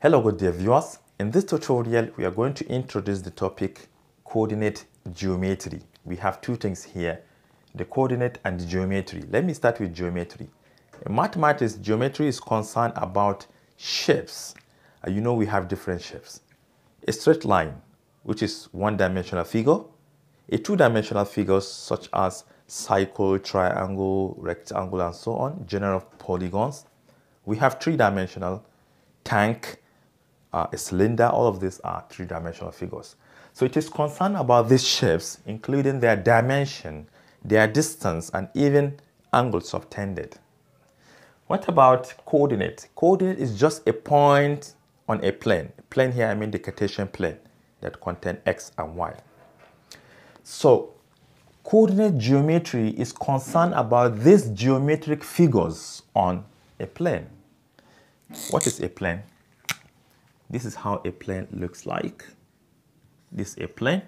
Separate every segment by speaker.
Speaker 1: Hello good dear viewers. In this tutorial, we are going to introduce the topic coordinate geometry. We have two things here, the coordinate and the geometry. Let me start with geometry. In mathematics, geometry is concerned about shapes. You know we have different shapes. A straight line, which is one-dimensional figure. A two-dimensional figure such as cycle, triangle, rectangle, and so on, general polygons. We have three-dimensional tank, uh, a cylinder, all of these are three-dimensional figures. So it is concerned about these shapes, including their dimension, their distance, and even angles subtended. What about coordinate? Coordinate is just a point on a plane. Plane here, I mean the Cartesian plane that contain x and y. So coordinate geometry is concerned about these geometric figures on a plane. What is a plane? This is how a plane looks like. This is a plane.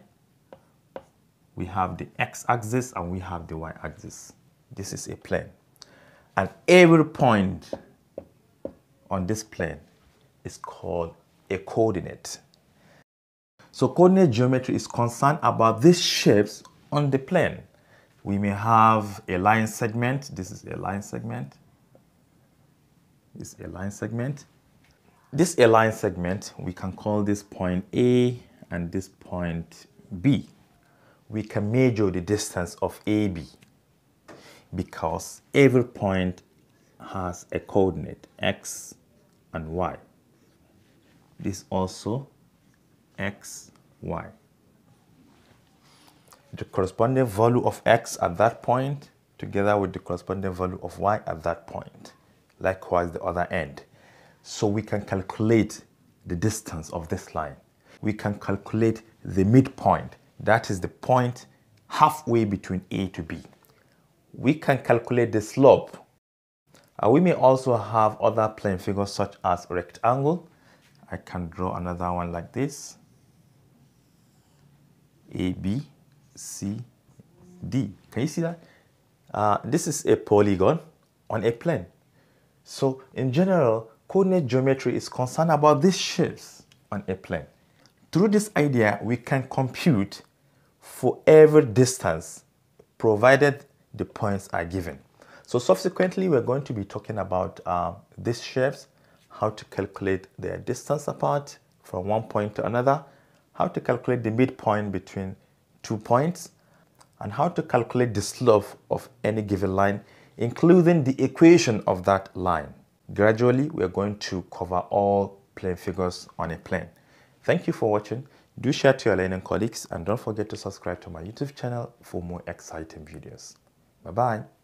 Speaker 1: We have the x-axis and we have the y-axis. This is a plane. And every point on this plane is called a coordinate. So coordinate geometry is concerned about these shapes on the plane. We may have a line segment. This is a line segment. This is a line segment. This a line segment, we can call this point A and this point B. We can measure the distance of AB because every point has a coordinate x and y. This also x, y. The corresponding value of x at that point together with the corresponding value of y at that point. Likewise the other end. So we can calculate the distance of this line. We can calculate the midpoint. That is the point halfway between A to B. We can calculate the slope. Uh, we may also have other plane figures such as rectangle. I can draw another one like this. A, B, C, D. Can you see that? Uh, this is a polygon on a plane. So in general, coordinate geometry is concerned about these shapes on a plane. Through this idea, we can compute for every distance provided the points are given. So subsequently, we're going to be talking about uh, these shapes, how to calculate their distance apart from one point to another, how to calculate the midpoint between two points, and how to calculate the slope of any given line, including the equation of that line. Gradually, we are going to cover all plane figures on a plane. Thank you for watching. Do share to your learning colleagues and don't forget to subscribe to my YouTube channel for more exciting videos. Bye-bye.